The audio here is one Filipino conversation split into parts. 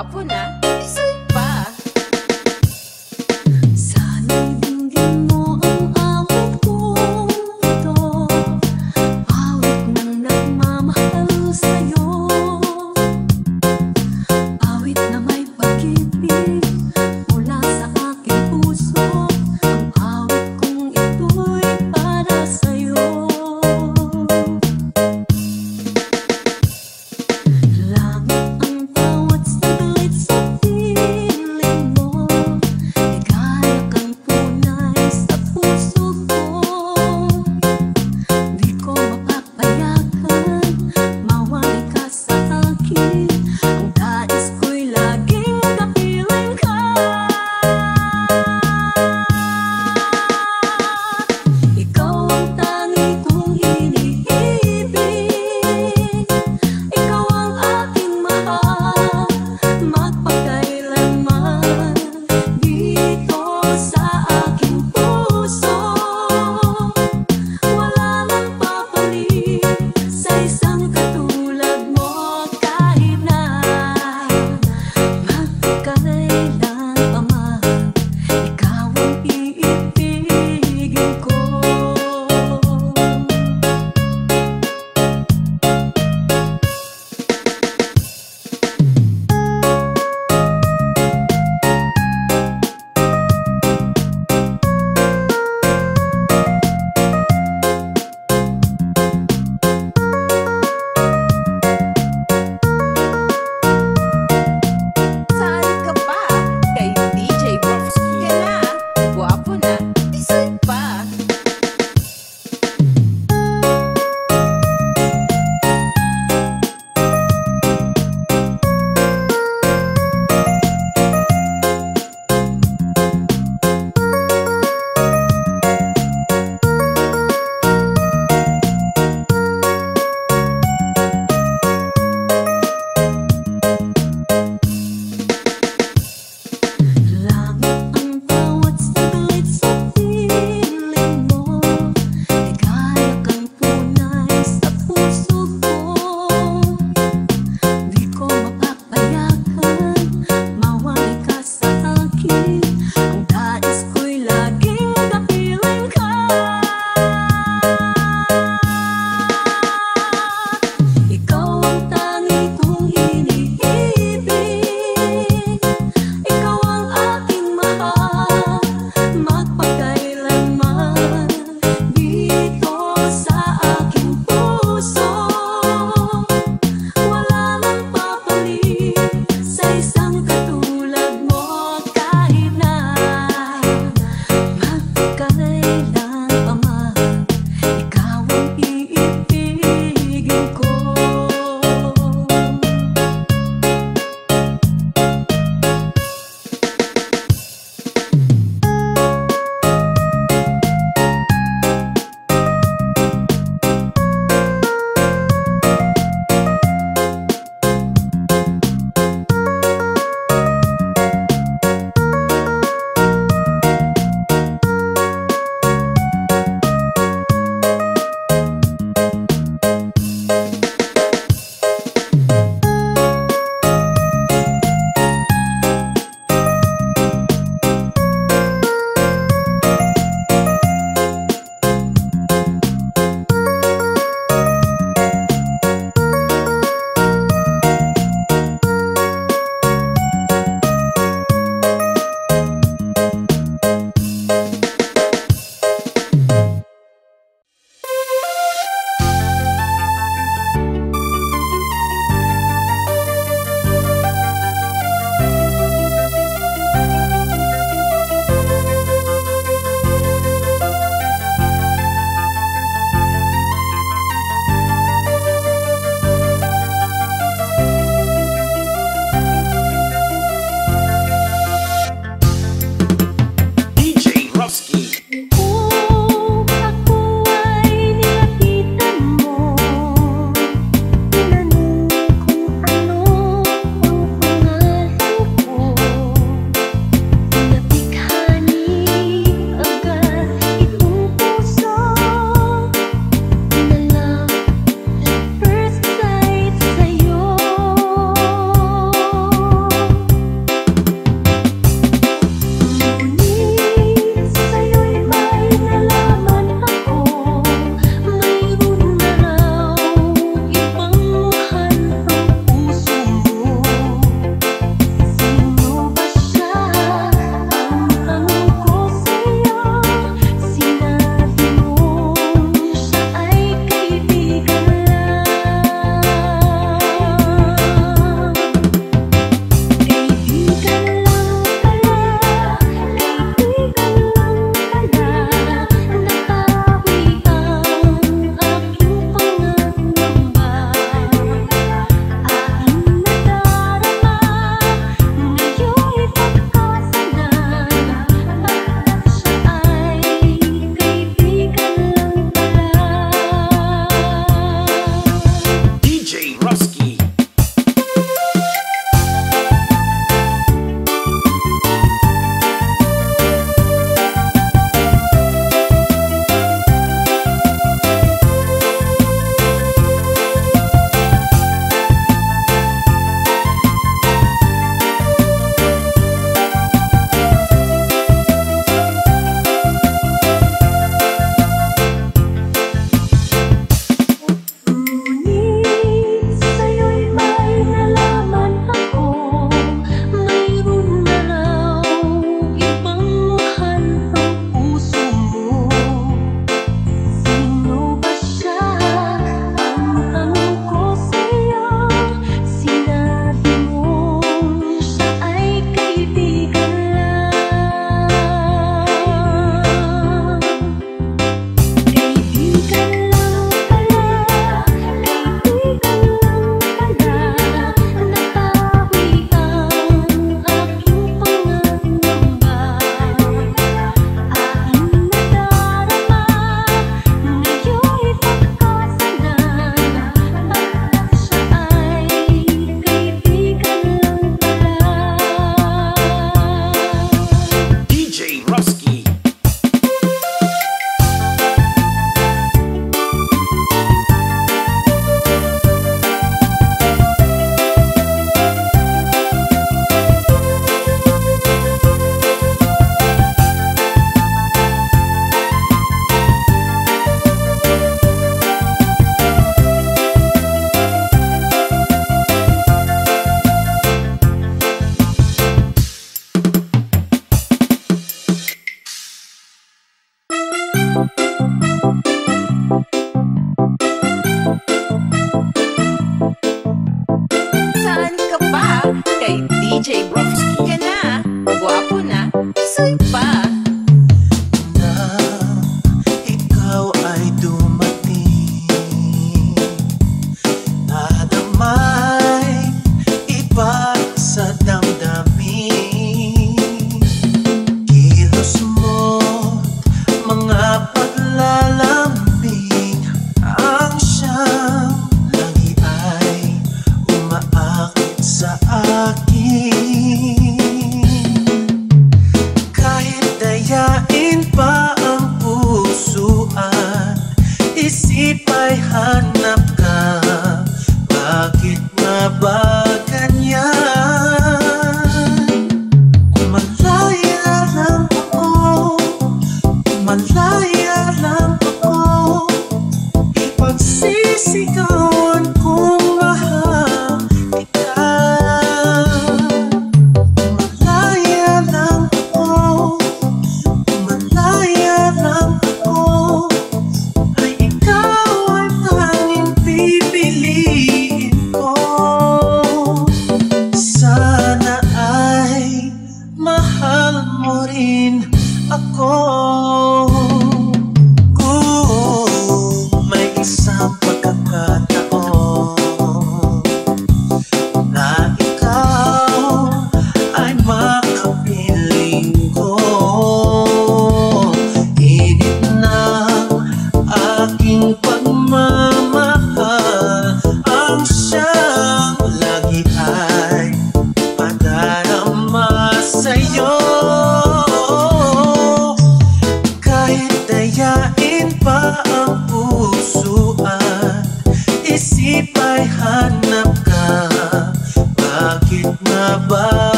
Gwapo na.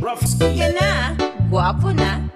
Rough. Sige na, guwapo na.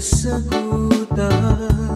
kasagutan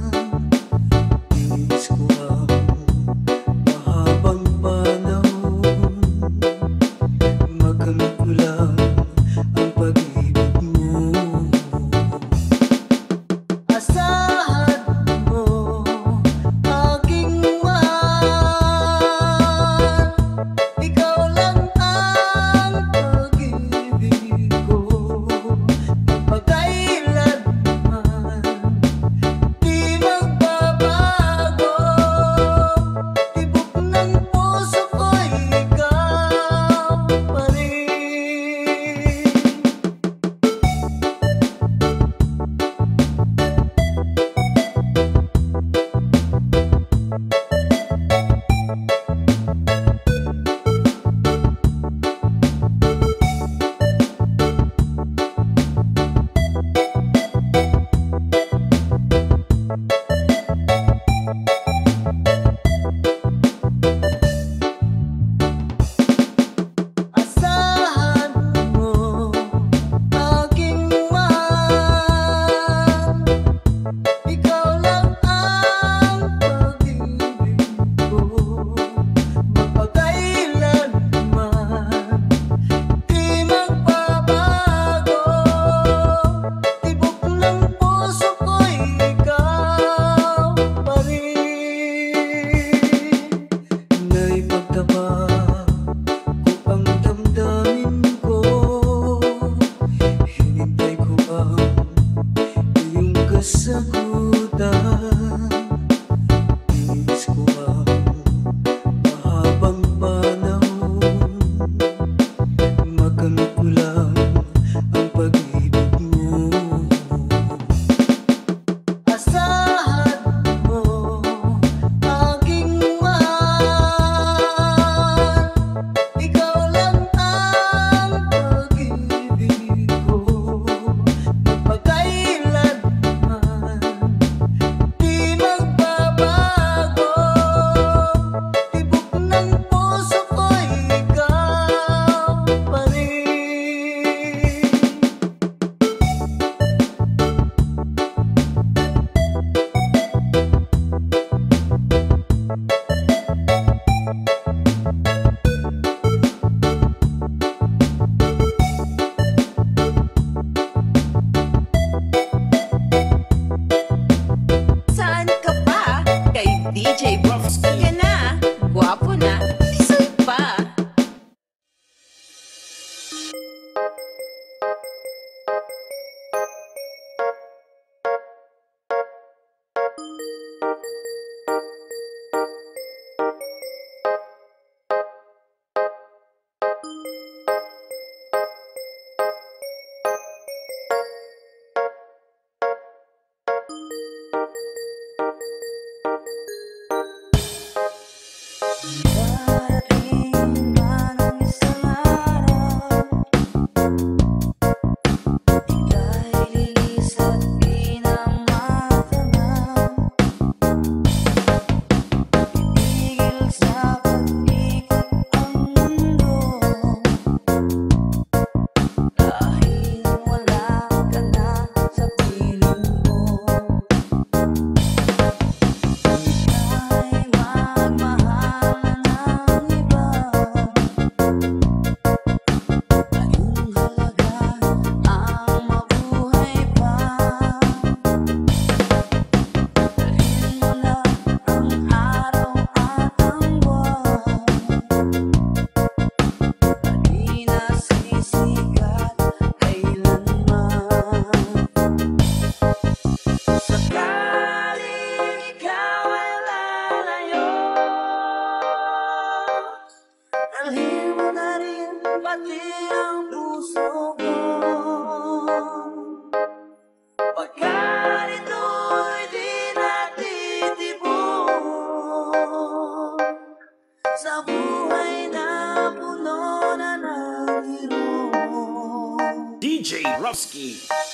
DJ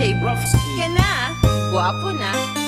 DJ Brofsky. Yan na. Guwapo na.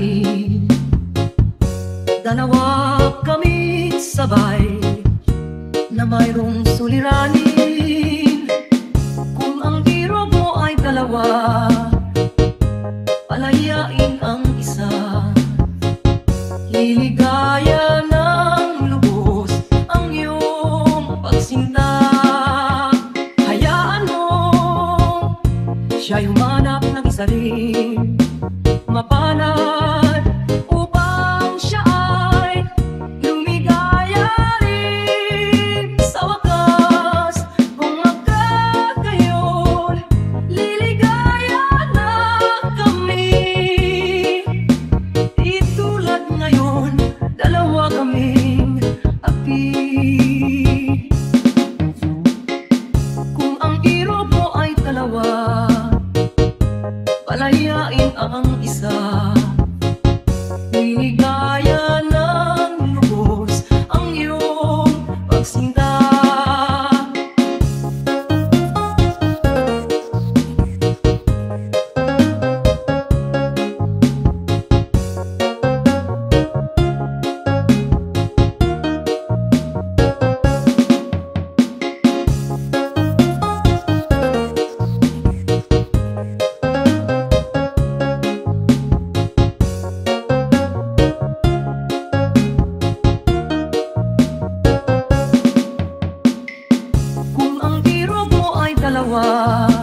akin Dalawa kami sabay Na mayroong suliranin. Kung ang tiro mo ay dalawa the wall.